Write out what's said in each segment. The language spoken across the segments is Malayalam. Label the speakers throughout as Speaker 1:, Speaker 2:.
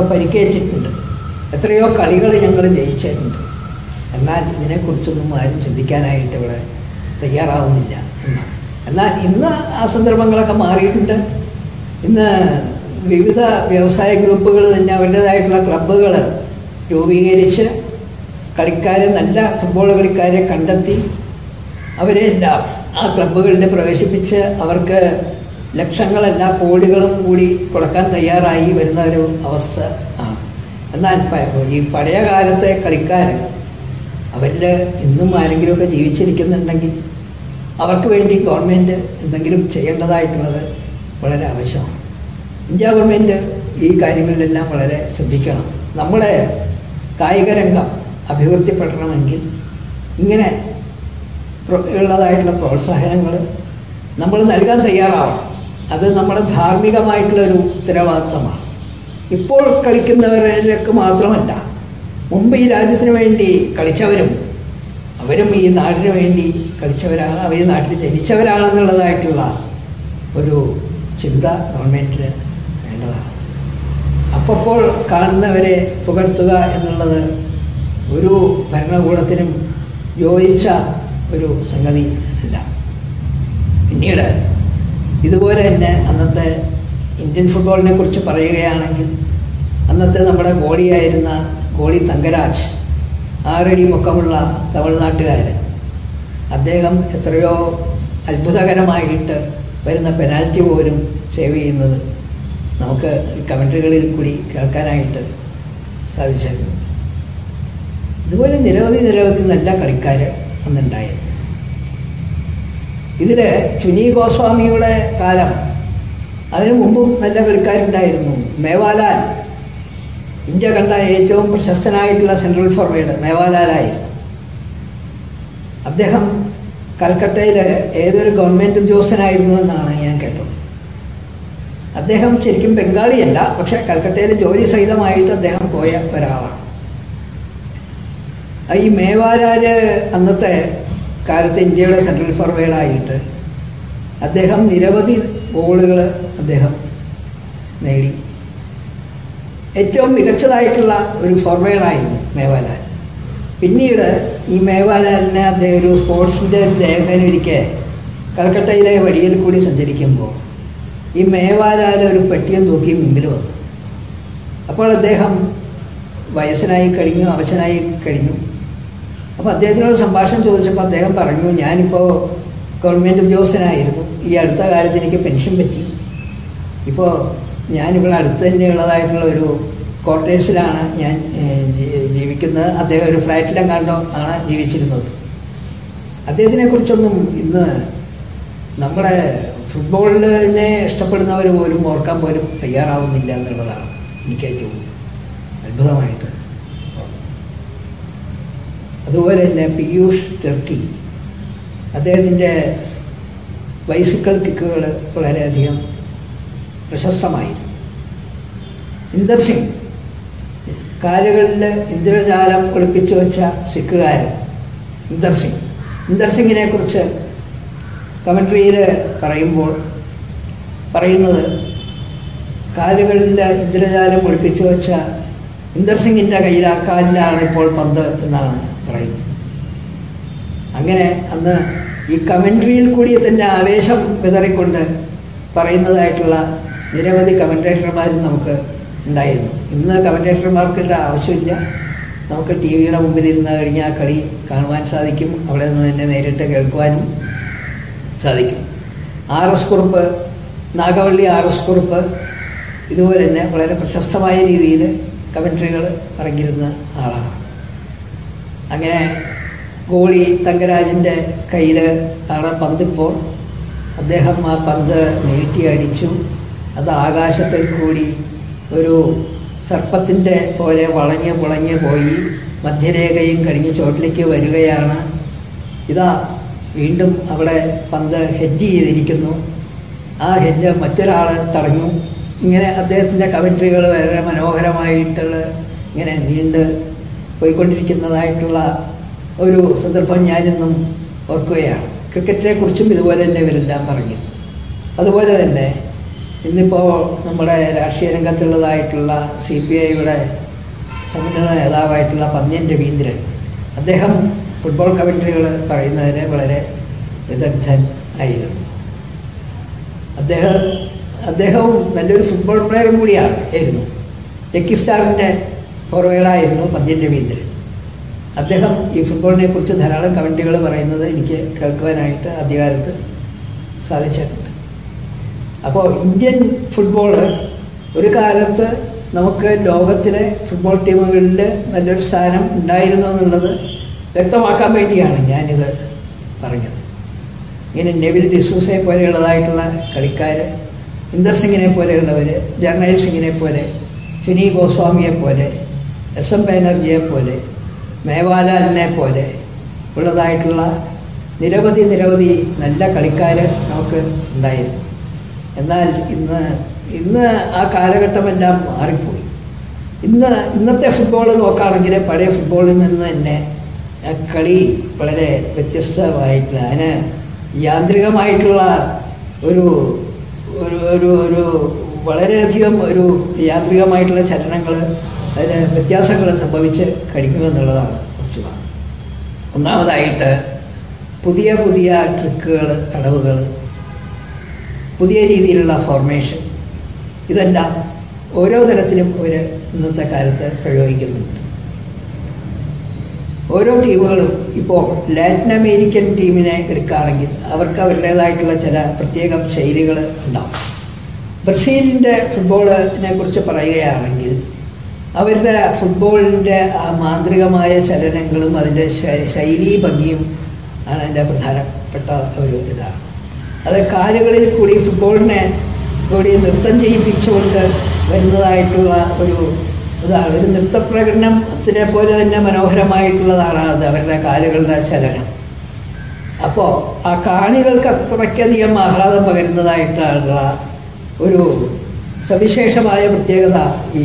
Speaker 1: പരിക്കേറ്റിട്ടുണ്ട്. എത്രയോ കളികൾ ഞങ്ങൾ ജയിച്ചിട്ടുണ്ട്. എന്നാൽ ഇതിനെക്കുറിച്ചൊന്നും ആരും ചിന്തിക്കാനായിട്ട് ഇവിടെ തയ്യാറാവുന്നില്ല എന്നാൽ ഇന്ന് ആ സന്ദർഭങ്ങളൊക്കെ മാറിയിട്ടുണ്ട്. ഇന്ന് വിവിധ വ്യവസായ ഗ്രൂപ്പുകൾ തന്നെ അവരുടേതായിട്ടുള്ള ക്ലബ്ബുകൾ രൂപീകരിച്ച് കളിക്കാരെ നല്ല ഫുട്ബോൾ കളിക്കാരെ കണ്ടെത്തി അവരെല്ലാം ആ ക്ലബ്ബുകളിൽ പ്രവേശിപ്പിച്ച് അവർക്ക് ലക്ഷങ്ങളല്ല കോടികളും കൂടി കൊടുക്കാൻ തയ്യാറായി വരുന്ന ഒരു അവസ്ഥ ആണ്. എന്നാൽ ഈ പഴയ കാലത്തെ കളിക്കാർ അവരിൽ ഇന്നും ആരെങ്കിലുമൊക്കെ ജീവിച്ചിരിക്കുന്നുണ്ടെങ്കിൽ അവർക്ക് വേണ്ടി ഗവൺമെന്റ് എന്തെങ്കിലും ചെയ്യേണ്ടതായിട്ടുള്ളത് വളരെ ആവശ്യമാണ്. ഇന്ത്യ ഗവൺമെന്റ് ഈ കാര്യങ്ങളിലെല്ലാം വളരെ ശ്രദ്ധിക്കണം. നമ്മുടെ കായിക രംഗം അഭിവൃദ്ധിപ്പെടണമെങ്കിൽ ഇങ്ങനെ ഉള്ളതായിട്ടുള്ള പ്രോത്സാഹനങ്ങൾ നമ്മൾ നൽകാൻ തയ്യാറാവണം. അത് നമ്മുടെ ധാർമ്മികമായിട്ടുള്ള ഒരു ഉത്തരവാദിത്തമാണ്. ഇപ്പോൾ കളിക്കുന്നവരൊക്കെ മാത്രമല്ല മുമ്പ് ഈ രാജ്യത്തിന് വേണ്ടി കളിച്ചവരും അവരും ഈ നാടിന് വേണ്ടി കളിച്ചവരാണ് അവർ നാട്ടിൽ ജനിച്ചവരാണെന്നുള്ളതായിട്ടുള്ള ഒരു ചിന്ത ഗവൺമെന്റിന് വേണ്ടതാണ്. അപ്പോൾ കാണുന്നവരെ പുകഴ്ത്തുക എന്നുള്ളത് ഒരു ഭരണകൂടത്തിനും യോജിച്ച ഒരു സംഗതി അല്ല. പിന്നീട് ഇതുപോലെ തന്നെ അന്നത്തെ ഇന്ത്യൻ ഫുട്ബോളിനെ കുറിച്ച് പറയുകയാണെങ്കിൽ അന്നത്തെ നമ്മുടെ ഗോളിയായിരുന്ന ഗോളി തങ്കരാജ് ആറടി മുഖമുള്ള തമിഴ്നാട്ടുകാരൻ. അദ്ദേഹം എത്രയോ അത്ഭുതകരമായിട്ട് വരുന്ന പെനാൽറ്റി പോലും സേവ് ചെയ്യുന്നത് നമുക്ക് കമൻട്രികളിൽ കൂടി കേൾക്കാനായിട്ട് സാധിച്ചിരുന്നു ഇതുപോലെ നിരവധി നിരവധി നല്ല കളിക്കാർ അന്നുണ്ടായിരുന്നു. ഇതിൽ ചുനി ഗോസ്വാമിയുടെ കാലം അതിനു മുമ്പും നല്ല കളിക്കാരുണ്ടായിരുന്നു. മേവാലാൽ. ഇന്ത്യ കണ്ട ഏറ്റവും പ്രശസ്തനായിട്ടുള്ള സെൻട്രൽ ഫോർവേഡ് മേവാലാലായി. അദ്ദേഹം കൽക്കട്ടയിൽ ഏതൊരു ഗവൺമെന്റ് ഉദ്യോഗസ്ഥനായിരുന്നു എന്നാണ് ഞാൻ കേട്ടത്. അദ്ദേഹം ശരിക്കും ബംഗാളിയല്ല പക്ഷെ കൽക്കട്ടയിൽ ജോലി സഹിതമായിട്ട് അദ്ദേഹം പോയ ഒരാളാണ്. ഈ മേവാലാൽ അന്നത്തെ കാലത്ത് ഇന്ത്യയുടെ സെൻട്രൽ ഫോർവേഡായിട്ട് അദ്ദേഹം നിരവധി ഗോളുകൾ അദ്ദേഹം നേടി. ഏറ്റവും മികച്ചതായിട്ടുള്ള ഒരു ഫോർവേഡായിരുന്നു മേവാലാൽ. പിന്നീട് ഈ മേവാലാലിനെ അദ്ദേഹം ഒരു സ്പോർട്സിന്റെ ഒരു ഒരിക്കൽ കൽക്കട്ടയിലെ വഴിയിൽ കൂടി സഞ്ചരിക്കുമ്പോൾ ഈ മേവാലാൽ ഒരു പെട്ടിയും തൂക്കി മുമ്പിൽ വന്നു. അപ്പോൾ അദ്ദേഹം വയസ്സനായി കഴിഞ്ഞു അവശനായി കഴിഞ്ഞു. അപ്പോൾ അദ്ദേഹത്തിനോട് സംഭാഷണം ചോദിച്ചപ്പോൾ അദ്ദേഹം പറഞ്ഞു ഞാനിപ്പോൾ ഗവൺമെന്റ് ഉദ്യോഗസ്ഥനായിരുന്നു. ഈ അടുത്ത കാലത്ത് എനിക്ക് പെൻഷൻ പറ്റി. ഇപ്പോൾ ഞാനിവിടെ അടുത്ത് തന്നെയുള്ളതായിട്ടുള്ള ഒരു ക്വാർട്ടേഴ്സിലാണ് ഞാൻ ജീവിക്കുന്നത്. അദ്ദേഹം ഒരു ഫ്ലാറ്റിലെങ്ങാണ്ടോ ആണ് ജീവിച്ചിരുന്നത്. അദ്ദേഹത്തിനെ കുറിച്ചൊന്നും ഇന്ന് നമ്മുടെ ഫുട്ബോളിനെ ഇഷ്ടപ്പെടുന്നവർ പോലും ഓർക്കാൻ പോലും തയ്യാറാവുന്നില്ല എന്നുള്ളതാണ് എനിക്ക് ഏറ്റവും അത്ഭുതമായിട്ട്. അതുപോലെ തന്നെ പീയൂഷ് ടെർക്കി അദ്ദേഹത്തിന്റെ ബൈസിക്കിൾ കിക്കുകൾ വളരെയധികം പ്രശസ്തമായി ഇന്ദർ സിംഗ് കാലുകളിൽ ഇന്ദ്രജാലം ഒളിപ്പിച്ചു വെച്ച സിക്കുകാരൻ ഇന്ദർ സിംഗ്. ഇന്ദർ സിംഗിനെ കുറിച്ച് കമൻട്രിയിൽ പറയുമ്പോൾ പറയുന്നത് കാലുകളിൽ ഇന്ദ്രജാലം ഒളിപ്പിച്ചു വെച്ച ഇന്ദർ സിംഗിന്റെ കയ്യിൽ ആ കാലിലാണ് ഇപ്പോൾ പന്ത് എന്നാണ്. പറയുന്നത് അങ്ങനെ അന്ന് ഈ കമൻട്രിയിൽ കൂടി തന്നെ ആവേശം വിതറിക്കൊണ്ട് പറയുന്നതായിട്ടുള്ള നിരവധി കമന്റേറ്റർമാരും നമുക്ക് ഉണ്ടായിരുന്നു. ഇന്ന് കമന്റേറ്റർമാർക്കുള്ള ആവശ്യമില്ല. നമുക്ക് ടി വിയുടെ മുമ്പിൽ ഇരുന്ന് കഴിഞ്ഞാൽ കളി കാണുവാൻ സാധിക്കും. അവിടെ നിന്ന് തന്നെ നേരിട്ട് കേൾക്കുവാനും സാധിക്കും. R S Kurup Nagavally R S Kurup ഇതുപോലെ തന്നെ വളരെ പ്രശസ്തമായ രീതിയിൽ കമൻട്രികൾ പറഞ്ഞിരുന്ന ആളാണ്. അങ്ങനെ ഗോളി തങ്കരാജിന്റെ കയ്യിൽ ആണ് പന്തിപ്പോൾ അദ്ദേഹം ആ പന്ത് നീട്ടി അടിച്ചു. അത് ആകാശത്തിൽ കൂടി ഒരു സർപ്പത്തിന്റെ പോലെ വളഞ്ഞ് പുളഞ്ഞ് പോയി. മധ്യരേഖയും കഴിഞ്ഞ് ചോട്ടിലേക്ക് വരികയാണ്. ഇതാ വീണ്ടും അവിടെ പന്ത് ഹെഡ് ചെയ്തിരിക്കുന്നു. ആ ഹെഡ് മറ്റൊരാൾ തടഞ്ഞു. ഇങ്ങനെ അദ്ദേഹത്തിന്റെ കമൻട്രികൾ വളരെ മനോഹരമായിട്ടുള്ള ഇങ്ങനെ നീണ്ട് പോയിക്കൊണ്ടിരിക്കുന്നതായിട്ടുള്ള ഒരു സന്ദർഭം ഞാനിന്നും ഓർക്കുകയാണ്. ക്രിക്കറ്റിനെ കുറിച്ചും ഇതുപോലെ തന്നെ ഇവരെല്ലാം പറഞ്ഞു. അതുപോലെ തന്നെ ഇന്നിപ്പോൾ നമ്മുടെ രാഷ്ട്രീയ രംഗത്തുള്ളതായിട്ടുള്ള സി പി ഐയുടെ സമുന്നത നേതാവായിട്ടുള്ള പന്ന്യൻ രവീന്ദ്രൻ അദ്ദേഹം ഫുട്ബോൾ കമൻട്രികൾ പറയുന്നതിന് വളരെ വിദഗ്ധൻ ആയിരുന്നു അദ്ദേഹം അദ്ദേഹവും നല്ലൊരു ഫുട്ബോൾ പ്ലെയറും കൂടിയായിരുന്നു ലക്കി സ്റ്റാറിന്റെ ഫോർവേഡായിരുന്നു പന്ത്യൻ രവീന്ദ്രൻ അദ്ദേഹം ഈ ഫുട്ബോളിനെ കുറിച്ച് ധാരാളം കമന്റുകൾ പറയുന്നത് എനിക്ക് കേൾക്കുവാനായിട്ട് അധികാരത്ത് സാധിച്ചിട്ടുണ്ട്. അപ്പോൾ ഇന്ത്യൻ ഫുട്ബോൾ ഒരു കാലത്ത് നമുക്ക് ലോകത്തിലെ ഫുട്ബോൾ ടീമുകളിൽ നല്ലൊരു സ്ഥാനം ഉണ്ടായിരുന്നു എന്നുള്ളത് വ്യക്തമാക്കാൻ വേണ്ടിയാണ് ഞാനിത് പറഞ്ഞത്. ഇങ്ങനെ നെവിൽ ഡിസൂസയെ പോലെയുള്ളതായിട്ടുള്ള കളിക്കാർ ഇന്ദർ സിംഗിനെ പോലെയുള്ളവർ ജർണൈൽ സിംഗിനെ പോലെ ഫിനി ഗോസ്വാമിയെ പോലെ എസ് എം ബാനർജിയെ പോലെ മേവാലാലിനെ പോലെ ഉള്ളതായിട്ടുള്ള നിരവധി നിരവധി നല്ല കളിക്കാർ നമുക്ക് ഉണ്ടായിരുന്നു. എന്നാൽ ഇന്ന് ഇന്ന് ആ കാലഘട്ടമെല്ലാം മാറിപ്പോയി. ഇന്ന് ഇന്നത്തെ ഫുട്ബോൾ നോക്കുകയാണെങ്കിൽ പഴയ ഫുട്ബോളിൽ നിന്ന് തന്നെ കളി വളരെ വ്യത്യസ്തമായിട്ടുള്ള അതിന് യാന്ത്രികമായിട്ടുള്ള ഒരു ഒരു ഒരു വളരെയധികം ഒരു യാന്ത്രികമായിട്ടുള്ള ചലനങ്ങൾ അതിന് വ്യത്യാസങ്ങൾ സംഭവിച്ച് കഴിക്കുമെന്നുള്ളതാണ് വസ്തുത ഒന്നാമതായിട്ട് പുതിയ പുതിയ ട്രിക്കുകൾ തടവുകൾ പുതിയ രീതിയിലുള്ള ഫോർമേഷൻ ഇതെല്ലാം ഓരോ തരത്തിലും ഒരു ഇന്നത്തെ കാലത്ത് പ്രയോഗിക്കുന്നുണ്ട്. ഓരോ ടീമുകളും ഇപ്പോൾ ലാറ്റിൻ അമേരിക്കൻ ടീമിനെ എടുക്കുകയാണെങ്കിൽ അവർക്ക് അവരുടേതായിട്ടുള്ള ചില പ്രത്യേക ശൈലികൾ ഉണ്ടാവും. ബ്രസീലിന്റെ ഫുട്ബോളിനെ കുറിച്ച് പറയുകയാണെങ്കിൽ അവരുടെ ഫുട്ബോളിന്റെ ആ മാന്ത്രികമായ ചലനങ്ങളും അതിന്റെ ശൈലി ഭംഗിയും ആണ് എന്റെ പ്രധാനപ്പെട്ട ഒരു ഇതാണ്. അത് കാലുകളിൽ കൂടി ഫുട്ബോളിനെ കൂടി നൃത്തം ചെയ്യിപ്പിച്ചുകൊണ്ട് വരുന്നതായിട്ടുള്ള ഒരു ഇതാണ്. ഒരു നൃത്തപ്രകടനത്തിനെ പോലെ തന്നെ മനോഹരമായിട്ടുള്ളതാണ് അത് അവരുടെ കാലുകളുടെ ചലനം. അപ്പോൾ ആ കാണികൾക്ക് അത്രയ്ക്കധികം ആഹ്ലാദം പകരുന്നതായിട്ടുള്ള ഒരു സവിശേഷമായ പ്രത്യേകത ഈ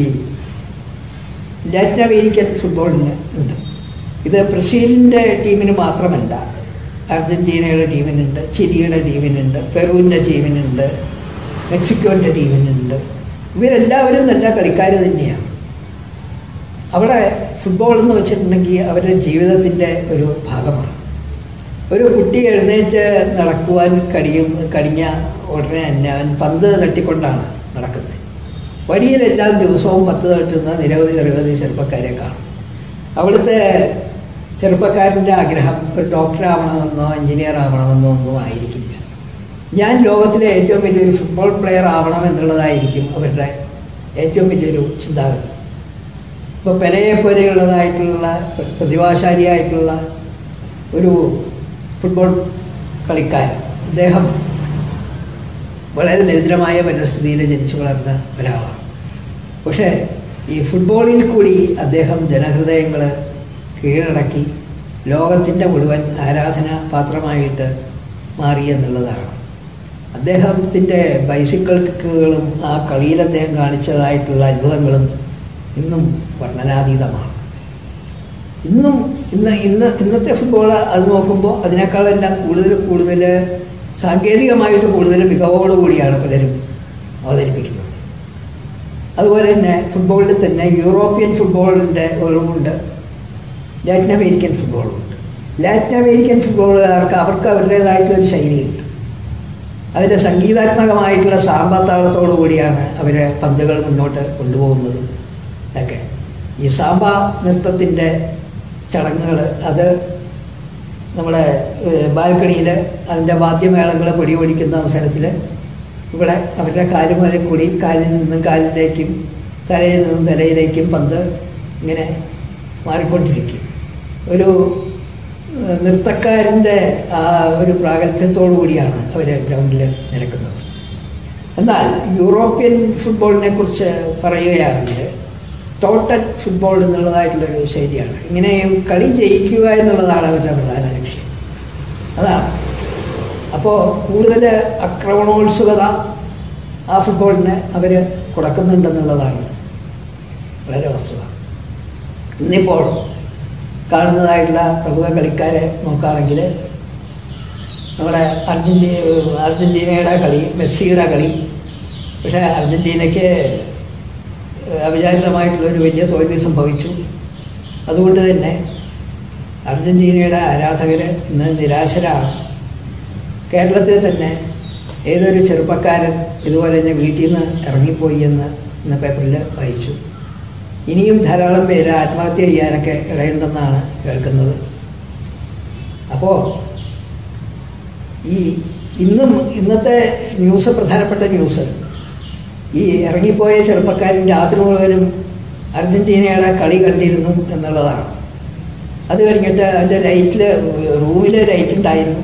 Speaker 1: ലാറ്റിൻ അമേരിക്കൻ ഫുട്ബോളിന് ഉണ്ട്. ഇത് ബ്രസീലിന്റെ ടീമിന് മാത്രമല്ല അർജന്റീനയുടെ ടീമിനുണ്ട് ചിലിയുടെ ടീമിനുണ്ട് പെറുവിന്റെ ടീമിനുണ്ട് മെക്സിക്കോന്റെ ടീമിനുണ്ട്. ഇവരെല്ലാവരും നല്ല കളിക്കാർ തന്നെയാണ്. അവിടെ ഫുട്ബോൾ എന്ന് വെച്ചിട്ടുണ്ടെങ്കിൽ അവരുടെ ജീവിതത്തിന്റെ ഒരു ഭാഗമാണ്. ഒരു കുട്ടി എഴുന്നേറ്റ് നടക്കുവാൻ കഴിയും കഴിഞ്ഞ ഉടനെ തന്നെ അവൻ പന്ത് തട്ടിക്കൊണ്ടാണ് നടക്കുന്നത്. വഴിയിലെല്ലാം ദിവസവും പത്ത് തട്ടുന്ന നിരവധി നിരവധി ചെറുപ്പക്കാരെ കാണും. അവിടുത്തെ ചെറുപ്പക്കാരന്റെ ആഗ്രഹം ഒരു ഡോക്ടറാവണമെന്നോ എഞ്ചിനീയർ ആവണമെന്നോ ഒന്നും ആയിരിക്കില്ല. ഞാൻ ലോകത്തിലെ ഏറ്റവും വലിയൊരു ഫുട്ബോൾ പ്ലെയർ ആവണം എന്നുള്ളതായിരിക്കും അവരുടെ ഏറ്റവും വലിയൊരു ചിന്താഗതി. ഇപ്പോൾ പെലയെ പോലെയുള്ളതായിട്ടുള്ള പ്രതിഭാശാലിയായിട്ടുള്ള ഒരു ഫുട്ബോൾ കളിക്കാരൻ അദ്ദേഹം വളരെ ദരിദ്രമായ പരിസ്ഥിതിയിൽ ജനിച്ചു വളർന്ന ഒരാളാണ്. പക്ഷേ ഈ ഫുട്ബോളിൽ കൂടി അദ്ദേഹം ജനഹൃദയങ്ങൾ കീഴടക്കി ലോകത്തിന്റെ മുഴുവൻ ആരാധന പാത്രമായിട്ട് മാറി എന്നുള്ളതാണ്. അദ്ദേഹത്തിന്റെ ബൈസിക്കിൾ കിക്കുകളും ആ കളിയിൽ അദ്ദേഹം കാണിച്ചതായിട്ടുള്ള അത്ഭുതങ്ങളും ഇന്നും വർണനാതീതമാണ്. ഇന്നും ഇന്ന് ഇന്ന് ഇന്നത്തെ ഫുട്ബോൾ അത് നോക്കുമ്പോൾ അതിനേക്കാളെല്ലാം കൂടുതൽ കൂടുതൽ സാങ്കേതികമായിട്ട് കൂടുതൽ മികവോടുകൂടിയാണ് പലരും അവതരിപ്പിക്കുന്നത്. അതുപോലെ തന്നെ ഫുട്ബോളിൽ തന്നെ യൂറോപ്യൻ ഫുട്ബോളിന്റെ ഒഴിവുണ്ട് ലാറ്റിൻ അമേരിക്കൻ ഫുട്ബോളുണ്ട് ലാറ്റിൻ അമേരിക്കൻ ഫുട്ബോളുകാർക്ക് അവർക്ക് അവരുടേതായിട്ടുള്ളൊരു ശൈലിയുണ്ട്. അതിന്റെ സംഗീതാത്മകമായിട്ടുള്ള സാമ്പാത്താളത്തോടു കൂടിയാണ് അവരെ പന്തുകൾ മുന്നോട്ട് കൊണ്ടുപോകുന്നത് ഒക്കെ. ഈ സാമ്പ നൃത്തത്തിന്റെ ചടങ്ങുകൾ അത് നമ്മുടെ ബാൽക്കണിയിൽ അതിന്റെ വാദ്യമേളങ്ങൾ പൊടിപൊടിക്കുന്ന അവസരത്തിൽ ഇവിടെ അവരുടെ കാലുമല കൂടി കാലിൽ നിന്നും കാലിലേക്കും തലയിൽ നിന്നും തലയിലേക്കും പന്ത് ഇങ്ങനെ മാറിക്കൊണ്ടിരിക്കും. ഒരു നൃത്തക്കാരന്റെ ആ ഒരു പ്രാഗൽഭ്യത്തോടു കൂടിയാണ് അവർ ഗ്രൗണ്ടിൽ നിരക്കുന്നത്. എന്നാൽ യൂറോപ്യൻ ഫുട്ബോളിനെ കുറിച്ച് പറയുകയാണെങ്കിൽ ടോട്ടൽ ഫുട്ബോൾ എന്നുള്ളതായിട്ടുള്ള ഒരു ശൈലിയാണ്. ഇങ്ങനെ കളി ജയിക്കുക എന്നുള്ളതാണ് അവരുടെ പ്രധാന ലക്ഷ്യം. അതാ. അപ്പോൾ കൂടുതൽ ആക്രമണോത്സുകത ആ ഫുട്ബോളിനെ അവർ കൊടുക്കുന്നുണ്ടെന്നുള്ളതാണ് വളരെ വസ്തുത. ഇന്നിപ്പോൾ കാണുന്നതായിട്ടുള്ള പ്രമുഖ കളിക്കാരെ നോക്കുകയാണെങ്കിൽ നമ്മുടെ അർജന്റീന അർജന്റീനയുടെ കളി മെസ്സിയുടെ കളി. പക്ഷേ അർജന്റീനയ്ക്ക് അവിചാരിതമായിട്ടുള്ളൊരു വലിയ തോൽവി സംഭവിച്ചു. അതുകൊണ്ട് തന്നെ അർജന്റീനയുടെ ആരാധകർ ഇന്ന് നിരാശരാണ്. കേരളത്തിൽ തന്നെ ഏതൊരു ചെറുപ്പക്കാരൻ ഇതുപോലെ തന്നെ വീട്ടിൽ നിന്ന് ഇറങ്ങിപ്പോയി എന്ന് ഇന്ന് പേപ്പറിൽ വായിച്ചു. ഇനിയും ധാരാളം പേര് ആത്മഹത്യ ചെയ്യാനൊക്കെ ഇടയുണ്ടെന്നാണ് കേൾക്കുന്നത്. അപ്പോൾ ഈ ഇന്നും ഇന്നത്തെ ന്യൂസ് പ്രധാനപ്പെട്ട ന്യൂസ് ഈ ഇറങ്ങിപ്പോയ ചെറുപ്പക്കാരൻ രാത്രി മുഴുവനും അർജന്റീനയുടെ കളി കണ്ടിരുന്നു എന്നുള്ളതാണ്. അത് കഴിഞ്ഞിട്ട് അതിന്റെ ലൈറ്റിൽ റൂമിൽ ലൈറ്റ് ഉണ്ടായിരുന്നു.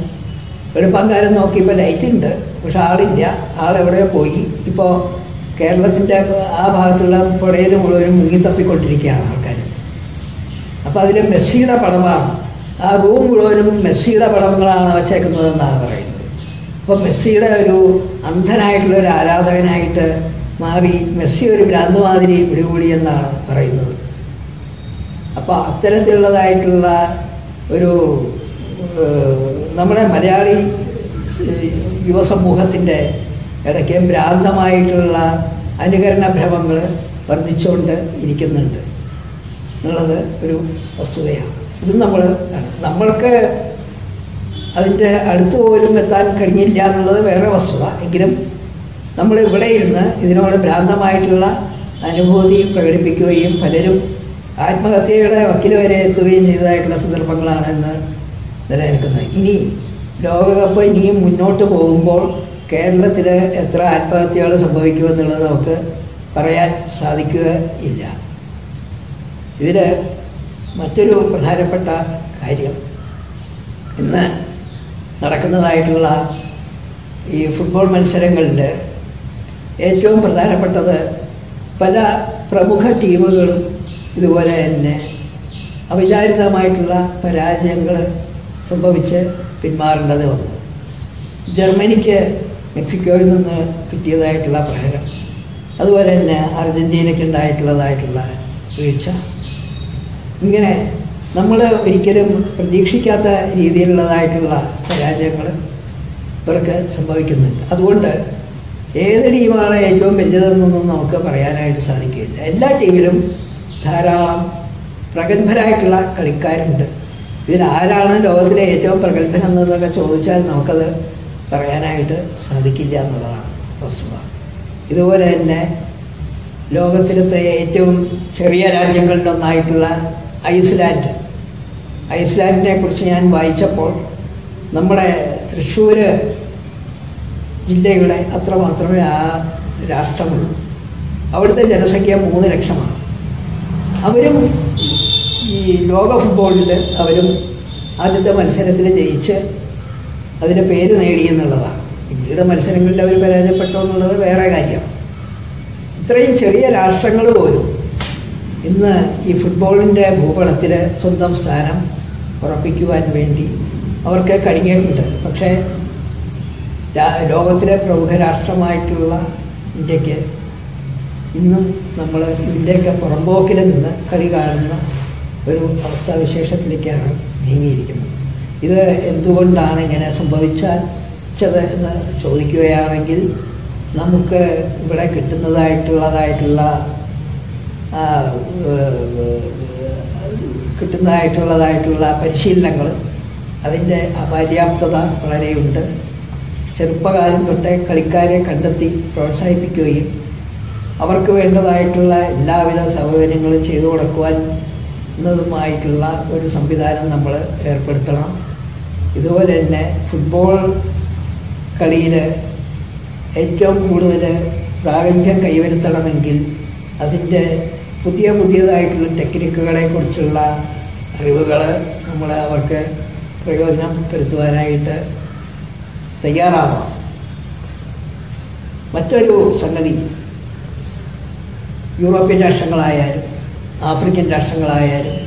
Speaker 1: വെളുപ്പങ്കാരൻ നോക്കിയപ്പോൾ ലൈറ്റ് ഉണ്ട് പക്ഷെ ആളില്ല. ആളെവിടെയോ പോയി. ഇപ്പോൾ കേരളത്തിന്റെ ആ ഭാഗത്തുള്ള പുഴയിൽ മുഴുവനും മുങ്ങിത്തപ്പിക്കൊണ്ടിരിക്കുകയാണ് ആൾക്കാർ. അപ്പോൾ അതിൽ മെസ്സിയുടെ പടമാണ്. ആ റൂം മുഴുവനും മെസ്സിയുടെ പടങ്ങളാണ് വച്ചേക്കുന്നതെന്നാണ് പറയുന്നത്. അപ്പോൾ മെസ്സിയുടെ ഒരു അന്ധനായിട്ടുള്ള ഒരു ആരാധകനായിട്ട് മാറി മെസ്സി ഒരു ഭ്രാന്തമാതിരി പിടികൂടി എന്നാണ് പറയുന്നത്. അപ്പോൾ അത്തരത്തിലുള്ളതായിട്ടുള്ള ഒരു നമ്മുടെ മലയാളി യുവസമൂഹത്തിന്റെ ഇടയ്ക്ക് ഭ്രാന്തമായിട്ടുള്ള അനുകരണ ഭ്രമങ്ങൾ വർദ്ധിച്ചുകൊണ്ട് ഇരിക്കുന്നുണ്ട്. എന്നുള്ളത് ഒരു വസ്തുതയാണ്. ഇത് നമ്മൾ നമ്മൾക്ക് അതിന്റെ അടുത്ത് പോലും എത്താൻ കഴിഞ്ഞില്ല എന്നുള്ളത് വേറെ വസ്തുത. എങ്കിലും നമ്മൾ ഇവിടെ ഇരുന്ന് ഇതിനോട് ഭ്രാന്തമായിട്ടുള്ള അനുഭൂതി പ്രകടിപ്പിക്കുകയും പലരും ആത്മഹത്യയുടെ വക്കിൽ വരെ എത്തുകയും ചെയ്തതായിട്ടുള്ള സന്ദർഭങ്ങളാണ് ഇന്ന് നിലനിൽക്കുന്നത്. ഇനി ലോകകപ്പ് ഇനിയും മുന്നോട്ട് പോകുമ്പോൾ കേരളത്തിൽ എത്ര ആത്മഹത്യകൾ സംഭവിക്കുമെന്നുള്ളത് നമുക്ക് പറയാൻ സാധിക്കുകയില്ല ഇതിൽ മറ്റൊരു പ്രധാനപ്പെട്ട കാര്യം. ഇന്ന് നടക്കുന്നതായിട്ടുള്ള ഈ ഫുട്ബോൾ മത്സരങ്ങളിൽ ഏറ്റവും പ്രധാനപ്പെട്ടത് പല പ്രമുഖ ടീമുകളും ഇതുപോലെ തന്നെ അവിചാരിതമായിട്ടുള്ള പരാജയങ്ങൾ സംഭവിച്ച് പിന്മാറേണ്ടത് വന്നു. ജർമ്മനിക്ക് മെക്സിക്കോയിൽ നിന്ന് കിട്ടിയതായിട്ടുള്ള പ്രഹരം അതുപോലെ തന്നെ അർജന്റീനയ്ക്ക് ഉണ്ടായിട്ടുള്ളതായിട്ടുള്ള വീഴ്ച. ഇങ്ങനെ നമ്മൾ ഒരിക്കലും പ്രതീക്ഷിക്കാത്ത രീതിയിലുള്ളതായിട്ടുള്ള പരാജയങ്ങൾ ഇവർക്ക് സംഭവിക്കുന്നുണ്ട്. അതുകൊണ്ട് ഏത് ടീമാണ് ഏറ്റവും വലുതെന്നൊന്നും നമുക്ക് പറയാനായിട്ട് സാധിക്കില്ല എല്ലാ ടീമിലും ധാരാളം പ്രഗത്ഭരായിട്ടുള്ള കളിക്കാരുണ്ട്. ഇതിൽ ആരാണ് ലോകത്തിലെ ഏറ്റവും പ്രഗത്ഭൻ എന്നതൊക്കെ ചോദിച്ചാൽ നമുക്കത് പറയാനായിട്ട് സാധിക്കില്ല എന്നുള്ളതാണ് വസ്തുത ഇതുപോലെ തന്നെ ലോകത്തിലത്തെ ഏറ്റവും ചെറിയ രാജ്യങ്ങളിലൊന്നായിട്ടുള്ള ഐസ്ലാൻഡ് ഐസ്ലാൻഡിനെ കുറിച്ച് ഞാൻ വായിച്ചപ്പോൾ നമ്മുടെ തൃശ്ശൂർ ജില്ലയുടെ അത്ര മാത്രമേ ആ രാഷ്ട്രമുള്ളൂ. അവിടുത്തെ ജനസംഖ്യ മൂന്ന് ലക്ഷമാണ്. അവരും ഈ ലോക ഫുട്ബോളിൽ അവരും ആദ്യത്തെ മത്സരത്തിൽ ജയിച്ച് അതിന് പേര് നേടി എന്നുള്ളതാണ്. പിന്നീട് മത്സരങ്ങളിൽ അവർ പരാജയപ്പെട്ടു എന്നുള്ളത് വേറെ കാര്യമാണ് ഇത്രയും ചെറിയ രാഷ്ട്രങ്ങൾ പോലും ഇന്ന് ഈ ഫുട്ബോളിന്റെ ഭൂപടത്തിൽ സ്വന്തം സ്ഥാനം ഉറപ്പിക്കുവാൻ വേണ്ടി അവർക്ക് കഴിഞ്ഞിട്ടുണ്ട്. പക്ഷേ ലോകത്തിലെ പ്രമുഖ രാഷ്ട്രമായിട്ടുള്ള ഇന്ത്യയ്ക്ക് ഇന്നും നമ്മൾ ഇതിന്റെയൊക്കെ പുറമ്പോക്കിൽ നിന്ന് കളി കാണുന്ന ഒരു അവസ്ഥാവിശേഷത്തിലേക്കാണ് നീങ്ങിയിരിക്കുന്നത്. ഇത് എന്തുകൊണ്ടാണ് ഇങ്ങനെ സംഭവിച്ചത് എന്ന് ചോദിക്കുകയാണെങ്കിൽ നമുക്ക് ഇവിടെ കിട്ടുന്നതായിട്ടുള്ളതായിട്ടുള്ള കിട്ടുന്നതായിട്ടുള്ളതായിട്ടുള്ള പരിശീലനങ്ങൾ അതിന്റെ അപര്യാപ്തത വളരെയുണ്ട്. ചെറുപ്പകാലം തൊട്ടേ കളിക്കാരെ കണ്ടെത്തി പ്രോത്സാഹിപ്പിക്കുകയും അവർക്ക് വേണ്ടതായിട്ടുള്ള എല്ലാവിധ സൗകര്യങ്ങളും ചെയ്തു കൊടുക്കുവാൻ എന്നതുമായിട്ടുള്ള ഒരു സംവിധാനം നമ്മൾ ഏർപ്പെടുത്തണം. ഇതുപോലെ തന്നെ ഫുട്ബോൾ കളിയിൽ ഏറ്റവും കൂടുതൽ പ്രാഗൽഭ്യം കൈവരുത്തണമെങ്കിൽ അതിന്റെ പുതിയ പുതിയതായിട്ടുള്ള ടെക്നിക്കുകളെ കുറിച്ചുള്ള അറിവുകൾ നമ്മൾ അവർക്ക് പ്രയോജനപ്പെടുത്തുവാനായിട്ട് തയ്യാറാവാം മറ്റൊരു സംഗതി യൂറോപ്യൻ രാഷ്ട്രങ്ങളായാലും ആഫ്രിക്കൻ രാഷ്ട്രങ്ങളായാലും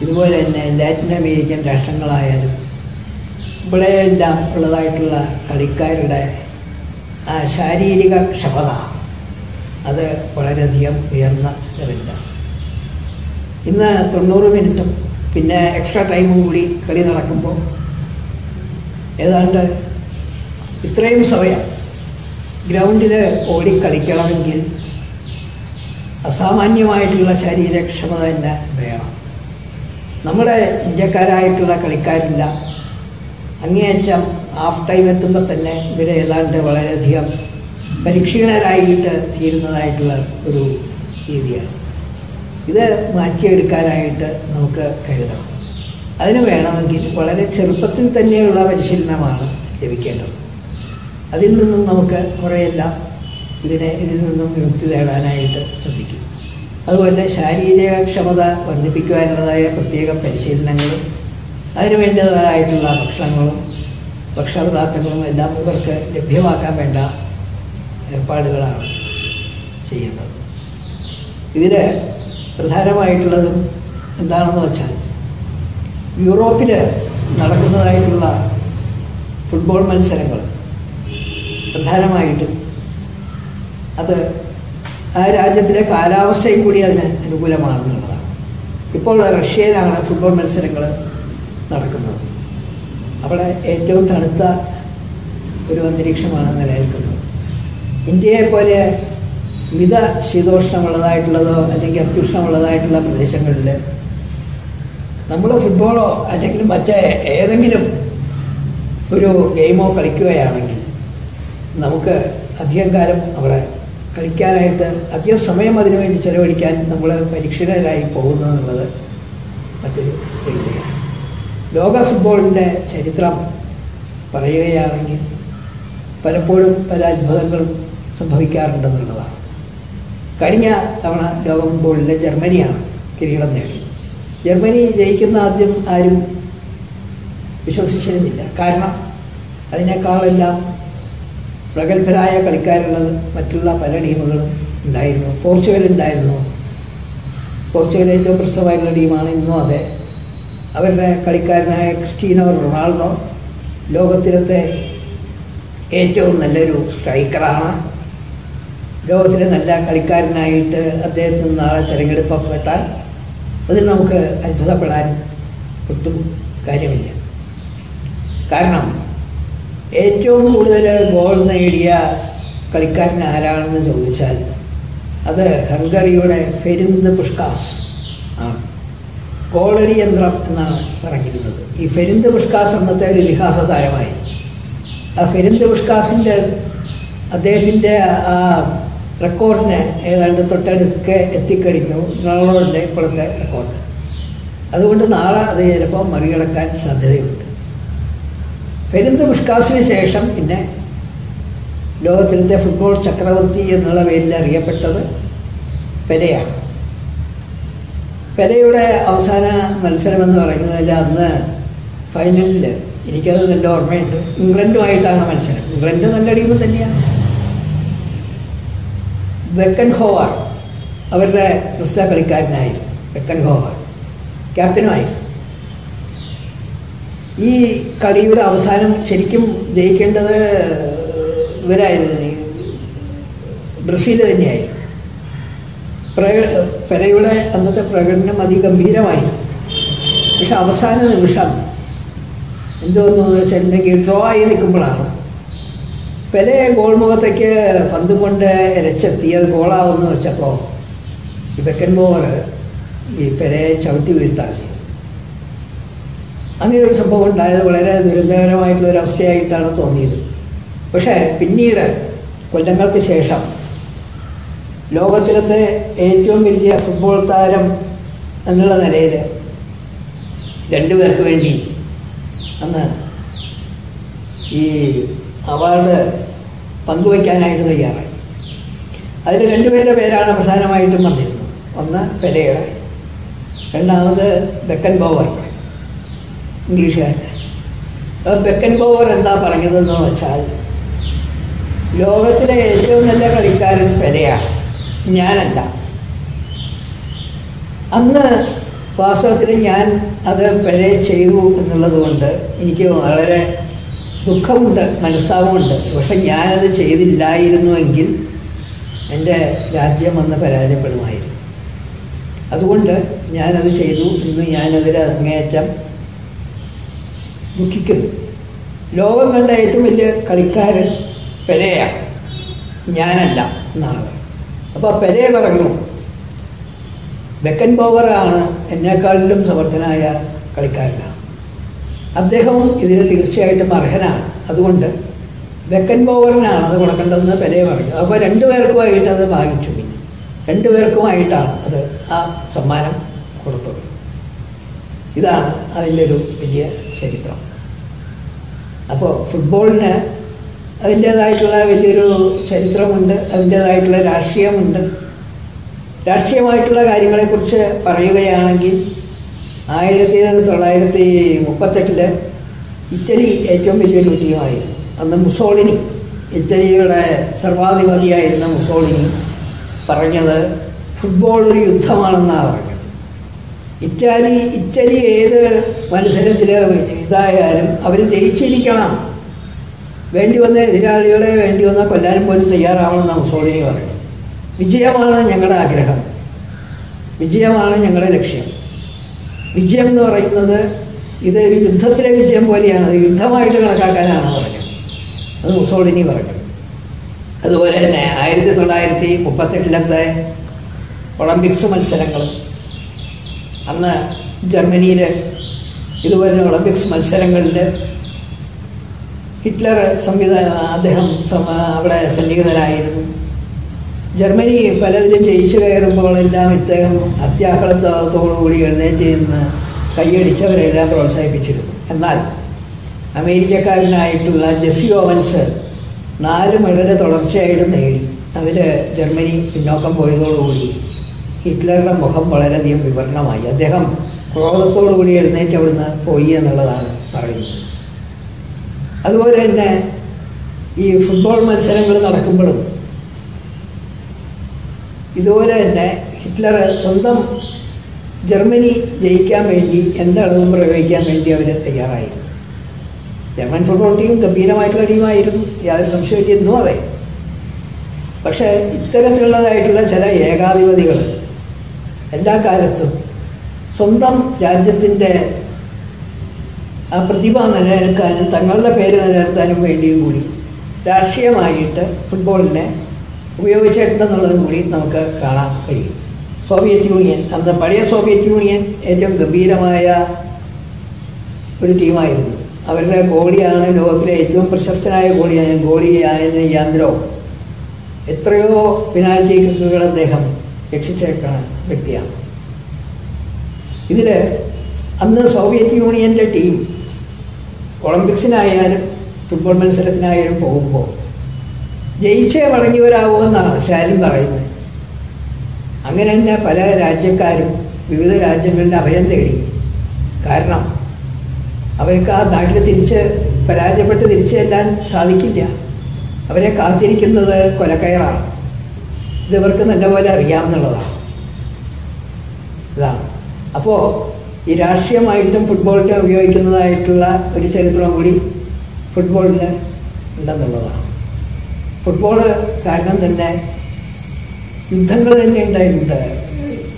Speaker 1: ഇതുപോലെ തന്നെ ലാറ്റിൻ അമേരിക്കൻ രാഷ്ട്രങ്ങളായാലും ഇവിടെയെല്ലാം ഉള്ളതായിട്ടുള്ള കളിക്കാരുടെ ആ ശാരീരിക ക്ഷമത അത് വളരെയധികം ഉയർന്ന ലെവലിലാണ്. ഇന്ന് തൊണ്ണൂറ് മിനിറ്റും പിന്നെ എക്സ്ട്രാ ടൈമും കൂടി കളി നടക്കുമ്പോൾ ഏതാണ്ട് ഇത്രയും സമയം ഗ്രൗണ്ടിൽ ഓടി കളിക്കണമെങ്കിൽ അസാമാന്യമായിട്ടുള്ള ശരീരക്ഷമത തന്നെ വേണം. നമ്മുടെ ഇന്ത്യക്കാരായിട്ടുള്ള കളിക്കാരില്ല. അങ്ങേയറ്റം ഹാഫ് ടൈം എത്തുമ്പോൾ തന്നെ ഇവർ ഏതാണ്ട് വളരെയധികം പരിക്ഷീണരായിട്ട് തീരുന്നതായിട്ടുള്ള ഒരു രീതിയാണ്. ഇത് മാറ്റിയെടുക്കാനായിട്ട് നമുക്ക് കരുതണം. അതിന് വേണമെങ്കിൽ വളരെ ചെറുപ്പത്തിൽ തന്നെയുള്ള പരിശീലനമാണ് ലഭിക്കേണ്ടത്. അതിൽ നിന്നും നമുക്ക് കുറേയെല്ലാം ഇതിനെ ഇതിൽ നിന്നും വിമുക്തി നേടാനായിട്ട് ശ്രദ്ധിക്കും. അതുപോലെ ശാരീരികക്ഷമത വർദ്ധിപ്പിക്കുവാനുള്ളതായ പ്രത്യേക പരിശീലനങ്ങളും അതിനു വേണ്ടതായിട്ടുള്ള ഭക്ഷണങ്ങളും ഭക്ഷണപദാർത്ഥങ്ങളും എല്ലാം ഇവർക്ക് ലഭ്യമാക്കാൻ വേണ്ട ഏർപ്പാടുകളാണ് ചെയ്യേണ്ടത് ഇതിൽ പ്രധാനമായിട്ടുള്ളതും എന്താണെന്ന് വെച്ചാൽ യൂറോപ്പിൽ നടക്കുന്നതായിട്ടുള്ള ഫുട്ബോൾ മത്സരങ്ങൾ പ്രധാനമായിട്ടും അത് ആ രാജ്യത്തിലെ കാലാവസ്ഥയും കൂടി അതിന് അനുകൂലമാണെന്നുള്ളതാണ്. ഇപ്പോൾ റഷ്യയിലാണ് ഫുട്ബോൾ മത്സരങ്ങൾ നടക്കുന്നത്. അവിടെ ഏറ്റവും തണുത്ത ഒരു അന്തരീക്ഷമാണ് നിലനിൽക്കുന്നത്. ഇന്ത്യയെ പോലെ മിത ശീതോഷ്ണമുള്ളതായിട്ടുള്ളതോ അല്ലെങ്കിൽ അത്യുഷ്ണമുള്ളതായിട്ടുള്ള പ്രദേശങ്ങളിൽ നമ്മൾ ഫുട്ബോളോ അല്ലെങ്കിൽ മറ്റേ ഏതെങ്കിലും ഒരു ഗെയിമോ കളിക്കുകയാണെങ്കിൽ നമുക്ക് അധികം കാലം അവിടെ കളിക്കാനായിട്ട് അധികം സമയം അതിനു വേണ്ടി ചെലവഴിക്കാൻ നമ്മൾ പരിക്ഷിതരായി പോകുന്നു എന്നുള്ളത് മറ്റൊരു രീതിയാണ് ലോക ഫുട്ബോളിന്റെ ചരിത്രം പറയുകയാണെങ്കിൽ പലപ്പോഴും പല അത്ഭുതങ്ങളും സംഭവിക്കാറുണ്ടെന്നുള്ളതാണ്. കഴിഞ്ഞ തവണ ലോക ഫുട്ബോളിലെ ജർമ്മനിയാണ് കിരീടം നേടി. ജർമ്മനി ജയിക്കുന്ന ആദ്യം ആരും വിശ്വസിച്ചിരുന്നില്ല. കാരണം അതിനേക്കാളെല്ലാം പ്രഗത്ഭരായ കളിക്കാരുള്ളത് മറ്റുള്ള പല ടീമുകളും ഉണ്ടായിരുന്നു. പോർച്ചുഗൽ ഉണ്ടായിരുന്നു. പോർച്ചുഗൽ ഏറ്റവും പ്രസവമായിട്ടുള്ള ടീമാണ് ഇന്നും അതെ. അവരുടെ കളിക്കാരനായ ക്രിസ്റ്റീനോ റൊണാൾഡോ ലോകത്തിലത്തെ ഏറ്റവും നല്ലൊരു സ്ട്രൈക്കറാണ്. ലോകത്തിലെ നല്ല കളിക്കാരനായിട്ട് അദ്ദേഹത്തിന് നാളെ തിരഞ്ഞെടുക്കപ്പെട്ടാൽ അതിൽ നമുക്ക് അത്ഭുതപ്പെടാൻ ഒട്ടും കാര്യമില്ല. കാരണം ഏറ്റവും കൂടുതൽ ഗോൾ നേടിയ കളിക്കാരൻ ആരാണെന്ന് ചോദിച്ചാൽ അത് ഹംഗറിയുടെ ഫെരിന്ത് പുഷ്കാസ് ആണ്. ഗോളടി യന്ത്രം എന്നാണ് പറഞ്ഞിരുന്നത്. ഈ ഫെരിന്ത് പുഷ്കാസ് അന്നത്തെ ഒരു ഇതിഹാസ താരമായി ആ ഫെരിന്ത് പുഷ്കാസിന്റെ അദ്ദേഹത്തിന്റെ ആ റെക്കോർഡിന് ഏതാണ്ട് തൊട്ടടുത്തൊക്കെ എത്തിക്കഴിഞ്ഞു. റൊണാൾഡോയുടെ ഇപ്പോഴത്തെ റെക്കോർഡ്. അതുകൊണ്ട് നാളെ അത് ചിലപ്പോൾ മറികടക്കാൻ സാധ്യതയുണ്ട്. ഫെരിന്ത് പുഷ്കാസിന് ശേഷം പിന്നെ ലോകത്തിലത്തെ ഫുട്ബോൾ ചക്രവർത്തി എന്നുള്ള പേരിൽ അറിയപ്പെട്ടത് പെലയാണ്. പെലയുടെ അവസാന മത്സരമെന്ന് പറയുന്നതിൽ അന്ന് ഫൈനലിൽ എനിക്കത് നല്ല ഓർമ്മയുണ്ട്. ഇംഗ്ലണ്ടുമായിട്ടാണ് മത്സരം. ഇംഗ്ലണ്ട് നല്ല ടീം തന്നെയാണ്. വെക്കൻ ഹോവാർ അവരുടെ ക്രിസ്ത കളിക്കാരനായിരുന്നു വെക്കൻ ഹോവാർ ക്യാപ്റ്റനുമായിരുന്നു ഈ കളിയുടെ അവസാനം ശരിക്കും ജയിക്കേണ്ടത് ഇവരായിരുന്നു. ബ്രസീൽ തന്നെയായിരുന്നു പ്രക പെലയുടെ അന്നത്തെ പ്രകടനം അതിഗംഭീരമായി. പക്ഷെ അവസാന നിമിഷം എന്തോന്നു വെച്ചിട്ടുണ്ടെങ്കിൽ ഡ്രോ ആയി നിൽക്കുമ്പോഴാണ്. പെലെ ഗോൾ മുഖത്തേക്ക് പന്തും കൊണ്ട് ഇരച്ചെത്തിയത് ഗോളാവെന്ന് വെച്ചപ്പോൾ ഈ ബെക്കൻ ബോവർ ഈ പെലയെ ചവിട്ടി വീഴ്ത്താൻ അങ്ങനെ ഒരു സംഭവം ഉണ്ടായത് വളരെ ദുരന്തകരമായിട്ടുള്ള ഒരു അവസ്ഥയായിട്ടാണ് തോന്നിയത്. പക്ഷേ പിന്നീട് കൊല്ലങ്ങൾക്ക് ശേഷം ലോകത്തിലത്തെ ഏറ്റവും വലിയ ഫുട്ബോൾ താരം എന്നുള്ള നിലയിൽ രണ്ടുപേർക്ക് വേണ്ടി അന്ന് ഈ അവാർഡ് പങ്കുവയ്ക്കാനായിട്ട് തയ്യാറായി. അതിൽ രണ്ടുപേരുടെ പേരാണ് പ്രധാനമായിട്ടും വന്നിരുന്നത്. ഒന്ന് പെലയുടെ രണ്ടാമത് ബെക്കൻ ബോവർ ഇംഗ്ലീഷുകാരുടെ ബെക്കൻ ബോവർ എന്താ പറഞ്ഞതെന്ന് വെച്ചാൽ ലോകത്തിലെ ഏറ്റവും നല്ല കളിക്കാരൻ പെലയാണ് ഞാനല്ല. അന്ന് വാസ്തവത്തിൽ ഞാൻ അത് പെലെ ചെയ്തു എന്നുള്ളത് കൊണ്ട് എനിക്ക് വളരെ ദുഃഖമുണ്ട് മനസ്സാവുമുണ്ട്. പക്ഷെ ഞാനത് ചെയ്തില്ലായിരുന്നുവെങ്കിൽ എന്റെ രാജ്യം അന്ന് പരാജയപ്പെടുമായിരുന്നു. അതുകൊണ്ട് ഞാനത് ചെയ്തു. ഇന്ന് ഞാനതിൽ അങ്ങേയറ്റം ദുഃഖിക്കുന്നു. ലോകം കണ്ട ഏറ്റവും വലിയ കളിക്കാരൻ പെലയാണ്. ഞാനല്ല എന്നാണ്. അപ്പോൾ പെലെ പറഞ്ഞു ബെക്കൻ ബോവറാണ് എന്നെക്കാളിലും സമർത്ഥനായ കളിക്കാരനാണ്. അദ്ദേഹവും ഇതിന് തീർച്ചയായിട്ടും അർഹനാണ്. അതുകൊണ്ട് ബെക്കൻ ബോവറിനാണ് അത് കൊടുക്കേണ്ടതെന്ന് പെലെ പറഞ്ഞു. അപ്പോൾ രണ്ടുപേർക്കുമായിട്ട് അത് വാങ്ങിച്ചു പിന്നെ. രണ്ടുപേർക്കുമായിട്ടാണ് അത് ആ സമ്മാനം കൊടുത്തത്. ഇതാണ് അതിന്റെ ഒരു വലിയ ചരിത്രം. അപ്പോൾ ഫുട്ബോളിന് അതിന്റേതായിട്ടുള്ള വലിയൊരു ചരിത്രമുണ്ട് അതിന്റേതായിട്ടുള്ള രാഷ്ട്രീയമുണ്ട്. രാഷ്ട്രീയമായിട്ടുള്ള കാര്യങ്ങളെക്കുറിച്ച് പറയുകയാണെങ്കിൽ ആയിരത്തി തൊള്ളായിരത്തി മുപ്പത്തെട്ടിൽ ഇറ്റലി ഏറ്റവും വലിയൊരു ടീമായിരുന്നു അന്ന് മുസോളിനി ഇറ്റലിയുടെ സർവാധിപതിയായിരുന്ന മുസോളിനി പറഞ്ഞത് ഫുട്ബോൾ ഒരു യുദ്ധമാണെന്നാണ് പറഞ്ഞത്. ഇറ്റാലി ഇറ്റലി ഏത് മത്സരത്തിൽ ഇതായാലും അവർ ജയിച്ചിരിക്കണം. വേണ്ടി വന്ന എതിരാളികളെ വേണ്ടി വന്ന കൊല്ലാനും പോലും തയ്യാറാവണമെന്ന് മുസോളിനി പറഞ്ഞു വിജയമാണ് ഞങ്ങളുടെ ആഗ്രഹം. വിജയമാണ് ഞങ്ങളുടെ ലക്ഷ്യം. വിജയം എന്ന് പറയുന്നത് ഇത് ഒരു യുദ്ധത്തിലെ വിജയം പോലെയാണ്. അത് യുദ്ധമായിട്ട് കണക്കാക്കാനാണ് പറഞ്ഞത്. അത് മുസോളിനി പറഞ്ഞു. അതുപോലെ തന്നെ ആയിരത്തി തൊള്ളായിരത്തി മുപ്പത്തെട്ടിലത്തെ ഒളിമ്പിക്സ് മത്സരങ്ങൾ അന്ന് ജർമ്മനിയിൽ ഇതുപോലെ ഒളിമ്പിക്സ് മത്സരങ്ങളിൽ ഹിറ്റ്ലർ സംവിധാന അദ്ദേഹം അവിടെ സന്നിഹിതനായിരുന്നു. ജർമ്മനി പലതിലും ജയിച്ചു കയറുമ്പോൾ എല്ലാം ഇദ്ദേഹം അത്യാഹ്ലാദത്തോടുകൂടി എഴുന്നേറ്റ് നിന്ന് കൈയടിച്ചവരെല്ലാം പ്രോത്സാഹിപ്പിച്ചിരുന്നു. എന്നാൽ അമേരിക്കക്കാരനായിട്ടുള്ള ജെസ്സി ഓവൻസ് നാല് മെഡൽ തുടർച്ചയായിട്ട് നേടി. അതിൽ ജർമ്മനി പിന്നോക്കം പോയതോടുകൂടി ഹിറ്റ്ലറുടെ മുഖം വളരെയധികം വിവരണമായി. അദ്ദേഹം ക്രോധത്തോടുകൂടി എഴുന്നേറ്റ് അവിടുന്ന് പോയി എന്നുള്ളതാണ് പറയുന്നത്. അതുപോലെ തന്നെ ഈ ഫുട്ബോൾ മത്സരങ്ങൾ നടക്കുമ്പോഴും ഇതുപോലെ തന്നെ ഹിറ്റ്ലർ സ്വന്തം ജർമ്മനി ജയിക്കാൻ വേണ്ടി എന്തളവും പ്രയോഗിക്കാൻ വേണ്ടി അവർ തയ്യാറായിരുന്നു ജർമ്മൻ ഫുട്ബോൾ ടീം ഗംഭീരമായിട്ടുള്ള ടീമായിരുന്നു. യാതൊരു സംശയമില്ല എന്നും അതെ പക്ഷേ ഇത്തരത്തിലുള്ളതായിട്ടുള്ള ചില ഏകാധിപതികൾ എല്ലാ കാലത്തും സ്വന്തം രാജ്യത്തിന്റെ ആ പ്രതിഭ നിലനിൽക്കാനും തങ്ങളുടെ പേര് നിലനിർത്താനും വേണ്ടിയും കൂടി രാഷ്ട്രീയമായിട്ട് ഫുട്ബോളിനെ ഉപയോഗിച്ചിട്ടുണ്ടെന്നുള്ളതും കൂടി നമുക്ക് കാണാൻ കഴിയും. സോവിയറ്റ് യൂണിയൻ അന്ന് പഴയ സോവിയറ്റ് യൂണിയൻ ഏറ്റവും ഗംഭീരമായ ഒരു ടീമായിരുന്നു. അവരുടെ ഗോളിയാണ് ലോകത്തിലെ ഏറ്റവും പ്രശസ്തനായ ഗോളിയായ ഗോളിയായ യാന്ത്രോ എത്രയോ പെനാൽറ്റി കിക്കുകൾ അദ്ദേഹം രക്ഷിച്ചേക്കണ വ്യക്തിയാണ്. ഇതിൽ അന്ന് സോവിയറ്റ് യൂണിയന്റെ ടീം ഒളിമ്പിക്സിനായാലും ഫുട്ബോൾ മത്സരത്തിനായാലും പോകുമ്പോൾ ജയിച്ചേ മടങ്ങി വരാവൂ എന്നാണ് സ്റ്റാലിൻ പറയുന്നത്. അങ്ങനെ തന്നെ പല രാജ്യക്കാരും വിവിധ രാജ്യങ്ങളിൽ അഭയം തേടി. കാരണം അവർക്ക് ആ നാട്ടിൽ തിരിച്ച് പരാജയപ്പെട്ട് തിരിച്ചു ചെല്ലാൻ സാധിക്കില്ല. അവരെ കാത്തിരിക്കുന്നത് കൊലക്കയറാണ്. ഇത് നല്ലപോലെ അറിയാമെന്നുള്ളതാണ്. ഇതാണ്. അപ്പോൾ ഈ രാഷ്ട്രീയമായിട്ടും ഫുട്ബോളിനെ ഉപയോഗിക്കുന്നതായിട്ടുള്ള ഒരു ചരിത്രം കൂടി ഫുട്ബോളിന് ഉണ്ടെന്നുള്ളതാണ്. ഫുട്ബോൾ കാരണം തന്നെ യുദ്ധങ്ങൾ തന്നെ ഉണ്ടായിട്ടുണ്ട്.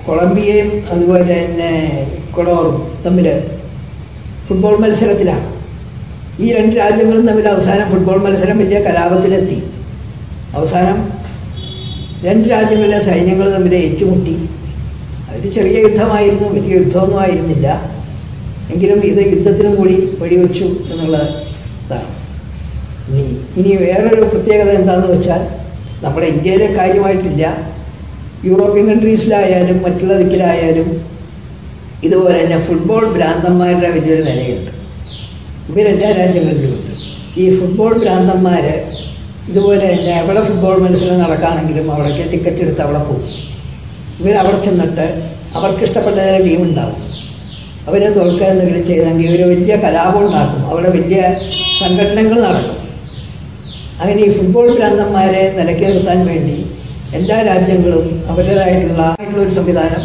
Speaker 1: കൊളംബിയയും അതുപോലെ തന്നെ കൊളോറും തമ്മിൽ ഫുട്ബോൾ മത്സരത്തിലാണ്. ഈ രണ്ട് രാജ്യങ്ങളും തമ്മിൽ അവസാനം ഫുട്ബോൾ മത്സരം വലിയ കലാപത്തിലെത്തി. അവസാനം രണ്ട് രാജ്യങ്ങളിലെ സൈന്യങ്ങൾ തമ്മിൽ ഏറ്റുമുട്ടി. അതൊരു ചെറിയ യുദ്ധമായിരുന്നു വലിയ യുദ്ധമൊന്നും ആയിരുന്നില്ല. എങ്കിലും ഇത് യുദ്ധത്തിനും കൂടി വഴിവെച്ചു എന്നുള്ള ഇതാണ് ഇനി വേറൊരു പ്രത്യേകത എന്താണെന്ന് വെച്ചാൽ നമ്മുടെ ഇന്ത്യയിലെ കാര്യമായിട്ടില്ല. യൂറോപ്യൻ കൺട്രീസിലായാലും മറ്റുള്ള ദിക്കിലായാലും ഇതുപോലെ തന്നെ ഫുട്ബോൾ ഭ്രാന്തന്മാരുടെ വലിയൊരു നിലയുണ്ട്. ഇവരെല്ലാ രാജ്യങ്ങളിലുമുണ്ട്. ഈ ഫുട്ബോൾ ഭ്രാന്തന്മാർ ഇതുപോലെ തന്നെ എവിടെ ഫുട്ബോൾ മത്സരം നടക്കുകയാണെങ്കിലും അവിടേക്ക് ടിക്കറ്റ് എടുത്ത് അവിടെ പോകും. ഇവർ അവിടെ ചെന്നിട്ട് അവർക്ക് ഇഷ്ടപ്പെട്ട ടീം ഉണ്ടാവും. അവരെ തോൽക്കുക എന്തെങ്കിലും ചെയ്തെങ്കിൽ ഇവർ വലിയ കലാപം ഉണ്ടാക്കും. അവിടെ വലിയ സംഘടനകൾ നടക്കും. അങ്ങനെ ഈ ഫുട്ബോൾ ഭ്രാന്തന്മാരെ നിലയ്ക്ക് നിർത്താൻ വേണ്ടി എല്ലാ രാജ്യങ്ങളും അവരുടേതായിട്ടുള്ള ആയിട്ടുള്ള ഒരു സംവിധാനം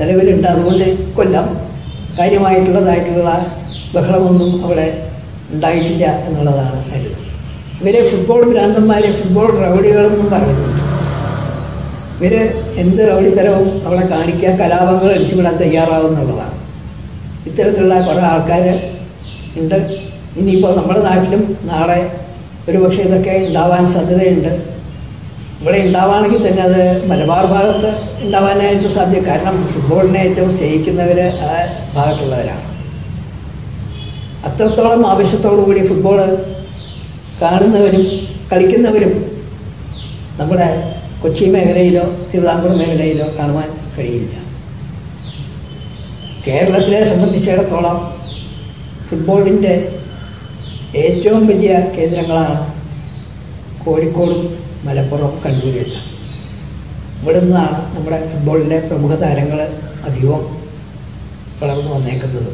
Speaker 1: നിലവിലുണ്ട്. അതുകൊണ്ട് കൊല്ലം കാര്യമായിട്ടുള്ളതായിട്ടുള്ള ബഹളമൊന്നും അവിടെ ഉണ്ടായിട്ടില്ല എന്നുള്ളതാണ് കാര്യം. ഇവരെ ഫുട്ബോൾ ഭ്രാന്തന്മാരെ ഫുട്ബോൾ റൗഡികളെന്നും പറയുന്നുണ്ട്. ഇവർ എന്ത് റൗഡിത്തരവും അവിടെ കാണിക്കാൻ കലാപങ്ങൾ അടിച്ചുവിടാൻ തയ്യാറാവുന്നുള്ളതാണ്. ഇത്തരത്തിലുള്ള കുറേ ആൾക്കാർ ഉണ്ട്. ഇനിയിപ്പോൾ നമ്മുടെ നാട്ടിലും നാളെ ഒരു പക്ഷേ ഇതൊക്കെ ഉണ്ടാവാൻ സാധ്യതയുണ്ട്. ഇവിടെ ഉണ്ടാവുകയാണെങ്കിൽ തന്നെ അത് മലബാർ ഭാഗത്ത് ഉണ്ടാവാനായിട്ട് സാധ്യത. കാരണം ഫുട്ബോളിനെ ഏറ്റവും സ്നേഹിക്കുന്നവർ ആ ഭാഗത്തുള്ളവരാണ്. അത്രത്തോളം ആവശ്യത്തോടു കൂടി ഫുട്ബോൾ കാണുന്നവരും കളിക്കുന്നവരും നമ്മുടെ കൊച്ചി മേഖലയിലോ തിരുവിതാംകൂർ മേഖലയിലോ കാണുവാൻ കഴിയില്ല. കേരളത്തിലെ സംബന്ധിച്ചിടത്തോളം ഫുട്ബോളിന്റെ ഏറ്റവും വലിയ കേന്ദ്രങ്ങളാണ് കോഴിക്കോടും മലപ്പുറം കണ്ണൂരുമെല്ലാം ഇവിടെ നിന്നാണ് നമ്മുടെ ഫുട്ബോളിലെ പ്രമുഖ താരങ്ങൾ അധികവും വളർന്നു വന്നേക്കുന്നത്.